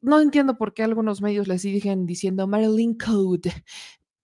no entiendo por qué algunos medios le siguen diciendo Marilyn Code.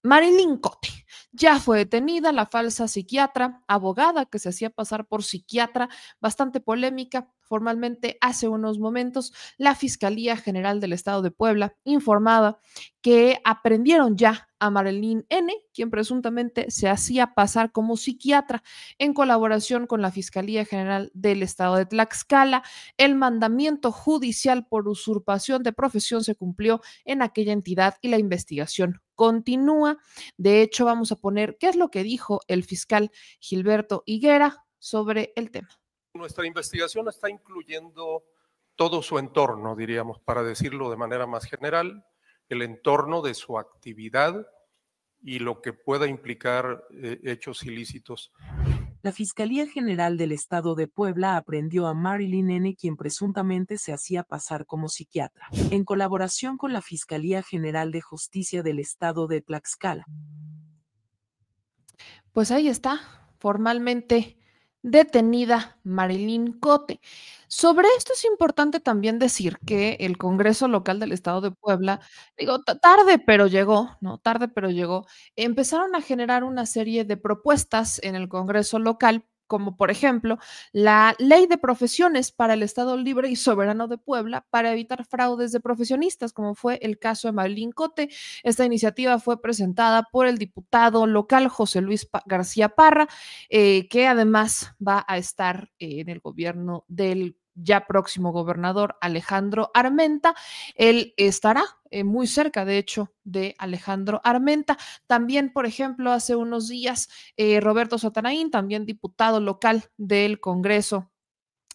Marilyn Cote ya fue detenida, la falsa psiquiatra, abogada que se hacía pasar por psiquiatra, bastante polémica. Formalmente, hace unos momentos, la Fiscalía General del Estado de Puebla informaba que aprendieron ya a Marilyn N., quien presuntamente se hacía pasar como psiquiatra en colaboración con la Fiscalía General del Estado de Tlaxcala. El mandamiento judicial por usurpación de profesión se cumplió en aquella entidad y la investigación continúa. De hecho, vamos a poner qué es lo que dijo el fiscal Gilberto Higuera sobre el tema. Nuestra investigación está incluyendo todo su entorno, diríamos, para decirlo de manera más general, el entorno de su actividad y lo que pueda implicar eh, hechos ilícitos la Fiscalía General del Estado de Puebla aprendió a Marilyn N., quien presuntamente se hacía pasar como psiquiatra, en colaboración con la Fiscalía General de Justicia del Estado de Tlaxcala. Pues ahí está, formalmente detenida Marilyn Cote. Sobre esto es importante también decir que el Congreso Local del Estado de Puebla, digo, tarde pero llegó, ¿no? Tarde pero llegó, empezaron a generar una serie de propuestas en el Congreso local como por ejemplo la ley de profesiones para el Estado Libre y Soberano de Puebla para evitar fraudes de profesionistas, como fue el caso de Marilyn Cote. Esta iniciativa fue presentada por el diputado local José Luis García Parra, eh, que además va a estar en el gobierno del ya próximo gobernador Alejandro Armenta. Él estará eh, muy cerca, de hecho, de Alejandro Armenta. También, por ejemplo, hace unos días, eh, Roberto Satanaín, también diputado local del Congreso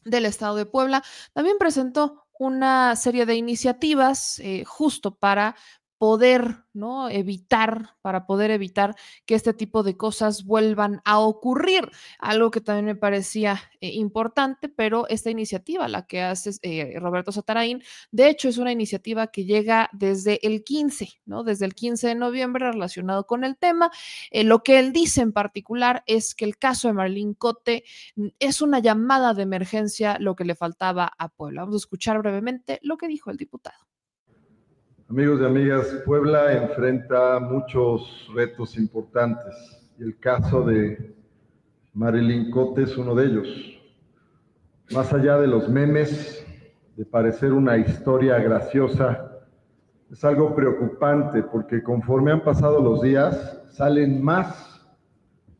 del Estado de Puebla, también presentó una serie de iniciativas eh, justo para poder, ¿no? Evitar, para poder evitar que este tipo de cosas vuelvan a ocurrir. Algo que también me parecía eh, importante, pero esta iniciativa, la que hace eh, Roberto Sataraín, de hecho es una iniciativa que llega desde el 15, ¿no? Desde el 15 de noviembre relacionado con el tema. Eh, lo que él dice en particular es que el caso de Marlene Cote mm, es una llamada de emergencia, lo que le faltaba a Puebla. Vamos a escuchar brevemente lo que dijo el diputado. Amigos y amigas, Puebla enfrenta muchos retos importantes y el caso de Marilyn Cote es uno de ellos. Más allá de los memes, de parecer una historia graciosa, es algo preocupante porque conforme han pasado los días, salen más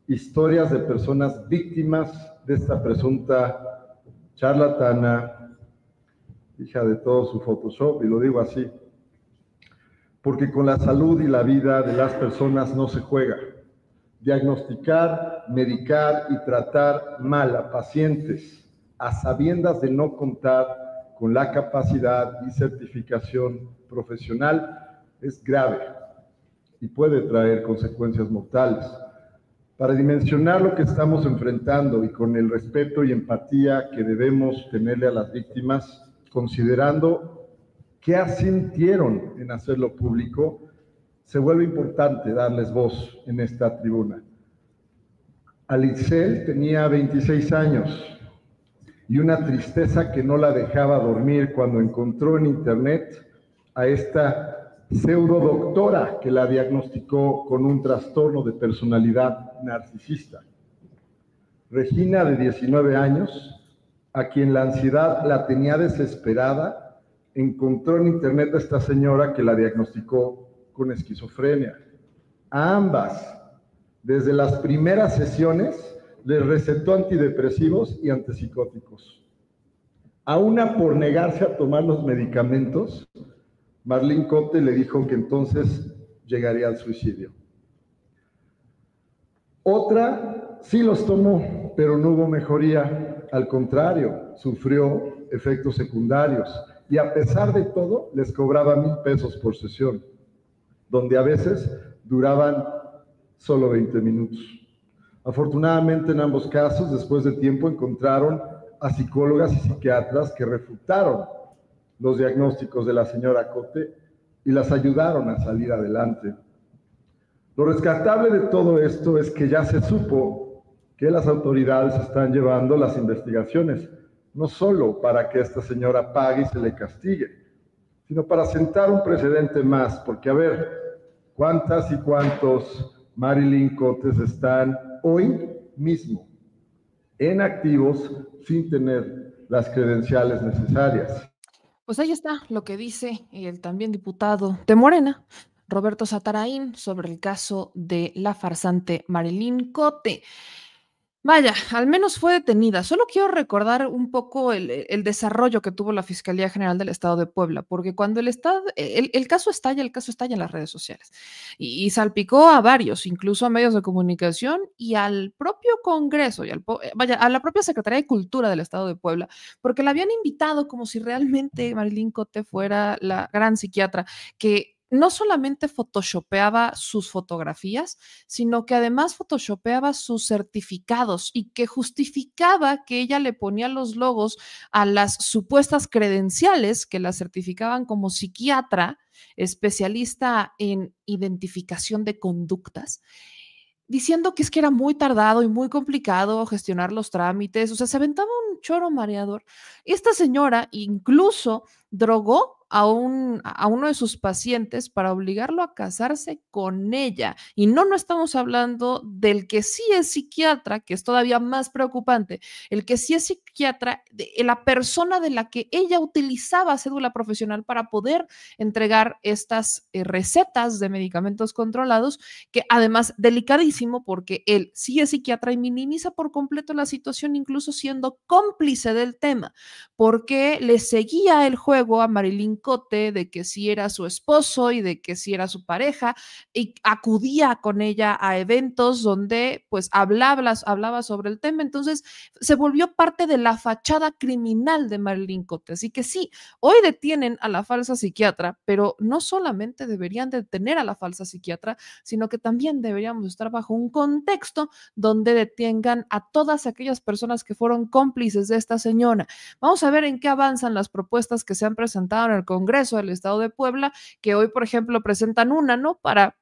historias de personas víctimas de esta presunta charlatana, hija de todo su Photoshop, y lo digo así, porque con la salud y la vida de las personas no se juega. Diagnosticar, medicar y tratar mal a pacientes a sabiendas de no contar con la capacidad y certificación profesional es grave y puede traer consecuencias mortales. Para dimensionar lo que estamos enfrentando y con el respeto y empatía que debemos tenerle a las víctimas, considerando qué asintieron en hacerlo público, se vuelve importante darles voz en esta tribuna. Alicel tenía 26 años y una tristeza que no la dejaba dormir cuando encontró en internet a esta pseudo doctora que la diagnosticó con un trastorno de personalidad narcisista. Regina, de 19 años, a quien la ansiedad la tenía desesperada, encontró en internet a esta señora que la diagnosticó con esquizofrenia. A ambas, desde las primeras sesiones, les recetó antidepresivos y antipsicóticos. A una por negarse a tomar los medicamentos, Marlene Cote le dijo que entonces llegaría al suicidio. Otra sí los tomó, pero no hubo mejoría. Al contrario, sufrió efectos secundarios y a pesar de todo les cobraba mil pesos por sesión, donde a veces duraban solo 20 minutos. Afortunadamente en ambos casos, después de tiempo, encontraron a psicólogas y psiquiatras que refutaron los diagnósticos de la señora Cote y las ayudaron a salir adelante. Lo rescatable de todo esto es que ya se supo que las autoridades están llevando las investigaciones no solo para que esta señora pague y se le castigue, sino para sentar un precedente más, porque a ver, ¿cuántas y cuántos Marilyn Cotes están hoy mismo en activos sin tener las credenciales necesarias? Pues ahí está lo que dice el también diputado de Morena, Roberto Sataraín, sobre el caso de la farsante Marilyn Cote. Vaya, al menos fue detenida. Solo quiero recordar un poco el, desarrollo que tuvo la Fiscalía General del Estado de Puebla, porque cuando el, estado, el, caso estalla, el caso estalla en las redes sociales y, salpicó a varios, incluso a medios de comunicación y al propio Congreso y al, vaya, a la propia Secretaría de Cultura del Estado de Puebla, porque la habían invitado como si realmente Marilyn Cote fuera la gran psiquiatra que no solamente photoshopeaba sus fotografías, sino que además photoshopeaba sus certificados y que justificaba que ella le ponía los logos a las supuestas credenciales que la certificaban como psiquiatra, especialista en identificación de conductas diciendo que es que era muy tardado y muy complicado gestionar los trámites, o sea, se aventaba un choro mareador. Esta señora incluso drogó a, un, a uno de sus pacientes para obligarlo a casarse con ella. Y no, no estamos hablando del que sí es psiquiatra, que es todavía más preocupante, el que sí es psiquiatra, de, la persona de la que ella utilizaba cédula profesional para poder entregar estas eh, recetas de medicamentos controlados, que además delicadísimo porque él sí es psiquiatra y minimiza por completo la situación, incluso siendo cómplice del tema, porque le seguía el juego a Marilyn de que si era su esposo y de que si era su pareja y acudía con ella a eventos donde pues hablaba, hablaba sobre el tema. Entonces se volvió parte de la fachada criminal de Marilyn Cote. Así que sí, hoy detienen a la falsa psiquiatra, pero no solamente deberían detener a la falsa psiquiatra, sino que también deberíamos estar bajo un contexto donde detengan a todas aquellas personas que fueron cómplices de esta señora. Vamos a ver en qué avanzan las propuestas que se han presentado en el Congreso del Estado de Puebla, que hoy, por ejemplo, presentan una, ¿no? Para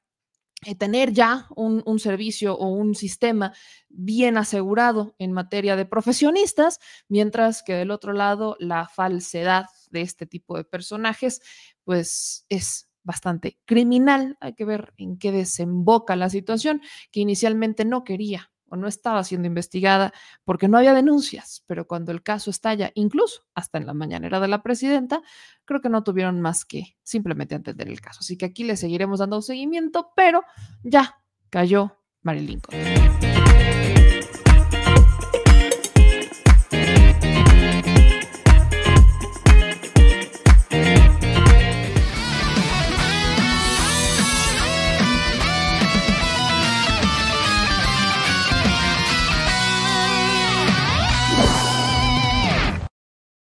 eh, tener ya un, servicio o un sistema bien asegurado en materia de profesionistas, mientras que del otro lado la falsedad de este tipo de personajes, pues es bastante criminal. Hay que ver en qué desemboca la situación que inicialmente no quería no estaba siendo investigada porque no había denuncias, pero cuando el caso estalla, incluso hasta en la mañanera de la presidenta, creo que no tuvieron más que simplemente atender el caso. Así que aquí le seguiremos dando seguimiento, pero ya cayó Marilyn